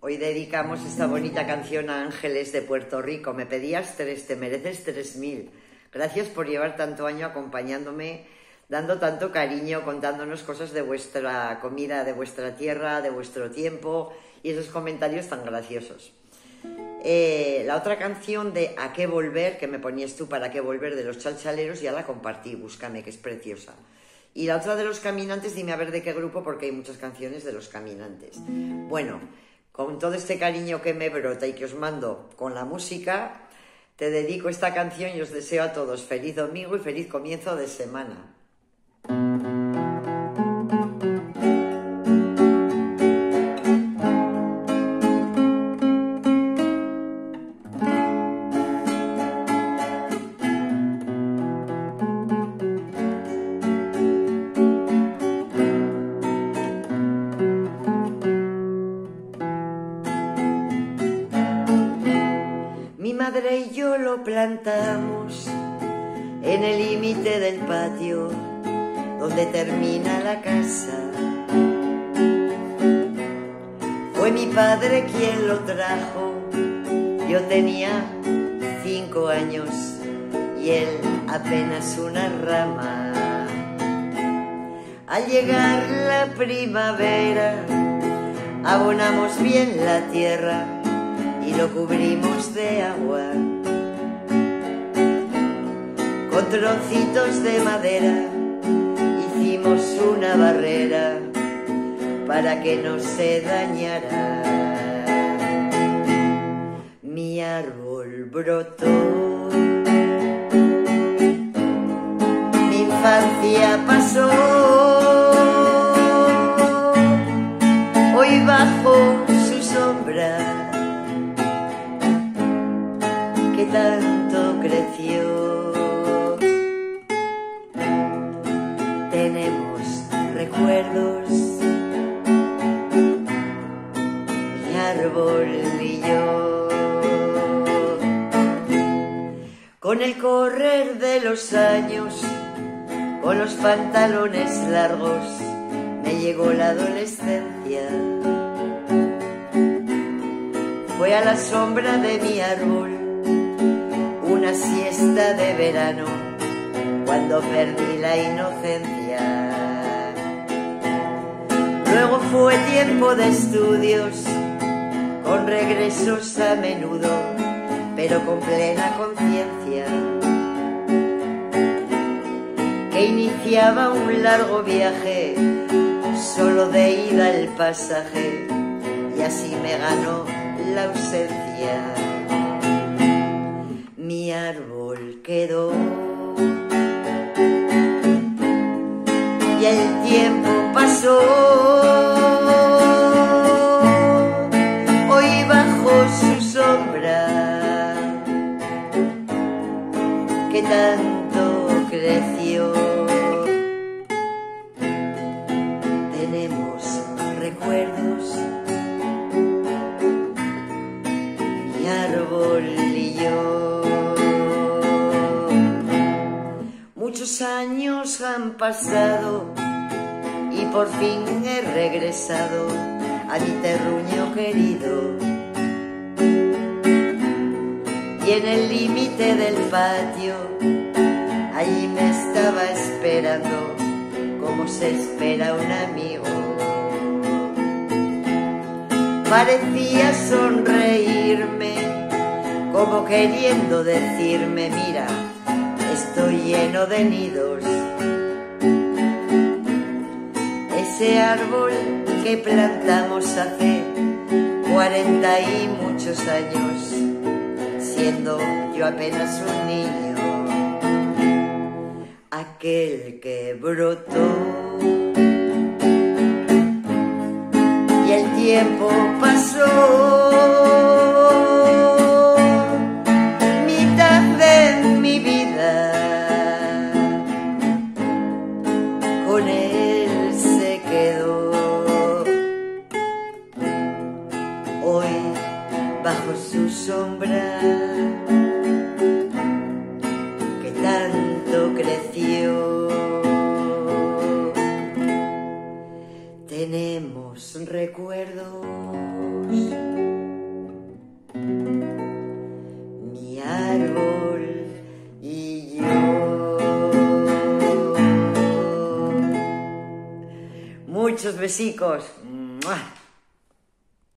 Hoy dedicamos esta bonita canción a Ángeles de Puerto Rico. Me pedías tres, te mereces tres mil. Gracias por llevar tanto año acompañándome, dando tanto cariño, contándonos cosas de vuestra comida, de vuestra tierra, de vuestro tiempo y esos comentarios tan graciosos. Eh, la otra canción de A qué volver, que me ponías tú para qué volver de los chalchaleros, ya la compartí, búscame, que es preciosa. Y la otra de los caminantes, dime a ver de qué grupo, porque hay muchas canciones de los caminantes. Bueno, con todo este cariño que me brota y que os mando con la música, te dedico esta canción y os deseo a todos feliz domingo y feliz comienzo de semana. Madre y yo lo plantamos en el límite del patio donde termina la casa. Fue mi padre quien lo trajo, yo tenía cinco años y él apenas una rama. Al llegar la primavera, abonamos bien la tierra y lo cubrimos de agua. Con trocitos de madera hicimos una barrera para que no se dañara. Mi árbol brotó. Mi infancia pasó. Hoy bajo su sombra Tenemos recuerdos, mi árbol y yo. Con el correr de los años, con los pantalones largos, me llegó la adolescencia. Fue a la sombra de mi árbol una siesta de verano cuando perdí la inocencia. Luego fue tiempo de estudios con regresos a menudo, pero con plena conciencia. Que iniciaba un largo viaje, solo de ida el pasaje, y así me ganó la ausencia mi árbol quedó. El tiempo pasó. Muchos años han pasado y por fin he regresado a mi terruño querido. Y en el límite del patio, allí me estaba esperando como se espera un amigo. Parecía sonreírme como queriendo decirme, mira, de nidos. Ese árbol que plantamos hace cuarenta y muchos años, siendo yo apenas un niño, aquel que brotó. Y el tiempo pasó bajo su sombra que tanto creció. Tenemos recuerdos, mi árbol y yo. Muchos besicos.